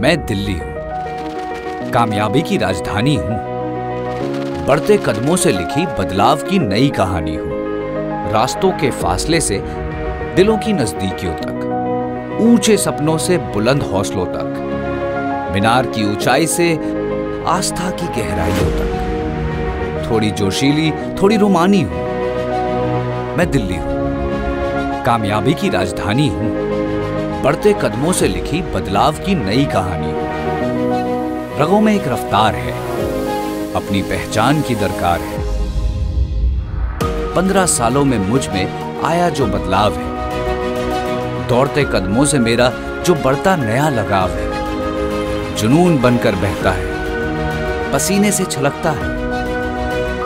मैं दिल्ली हूँ। कामयाबी की राजधानी हूँ। बढ़ते कदमों से लिखी बदलाव की नई कहानी हूँ। रास्तों के फासले से दिलों की नजदीकियों तक, ऊँचे सपनों से बुलंद हौसलों तक, मीनार की ऊंचाई से आस्था की गहराइयों तक। थोड़ी जोशीली, थोड़ी रोमानी हूँ। मैं दिल्ली हूँ। कामयाबी की राजधानी हूँ। बढ़ते कदमों से लिखी बदलाव की नई कहानी। रगों में एक रफ्तार है। अपनी पहचान की दरकार है। पंद्रह सालों में मुझमें आया जो बदलाव है। दौड़ते कदमों से मेरा जो बढ़ता नया लगाव है, जुनून बनकर बहता है। पसीने से छलकता है।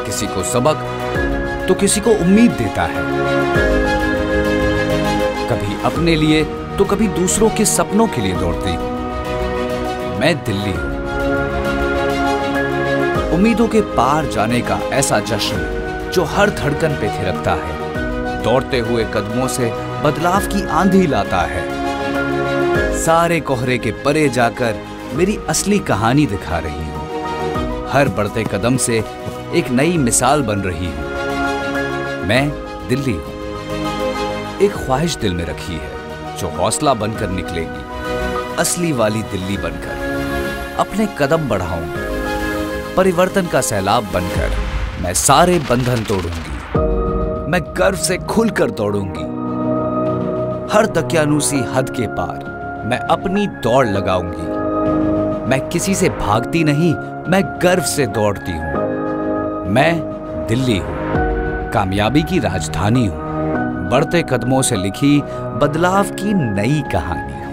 किसी को सबक तो किसी को उम्मीद देता है। कभी अपने लिए तो कभी दूसरों के सपनों के लिए दौड़ती। मैं दिल्ली हूँ। उम्मीदों के पार जाने का ऐसा जश्न, जो हर धड़कन पे थिरकता है, दौड़ते हुए कदमों से बदलाव की आंधी लाता है। सारे कोहरे के परे जाकर मेरी असली कहानी दिखा रही हूँ। हर बढ़ते कदम से एक नई मिसाल बन रही हूँ। मैं दिल्ली हूँ। एक ख्वाहिश दिल में रखी है। जो हौसला बनकर निकलेगी, असली वाली दिल्ली बनकर। अपने कदम बढ़ाऊँगी परिवर्तन का सैलाब बनकर मैं सारे बंधन तोड़ूँगी। मैं गर्व से खुलकर दौड़ूँगी। हर तकियानूसी हद के पार मैं अपनी दौड़ लगाऊँगी। मैं किसी से भागती नहीं, मैं गर्व से दौड़ती हूँ। मैं दिल्ली हूँ, कामयाबी की राजधानी हूँ। बढ़ते कदमों से लिखी बदलाव की नई कहानी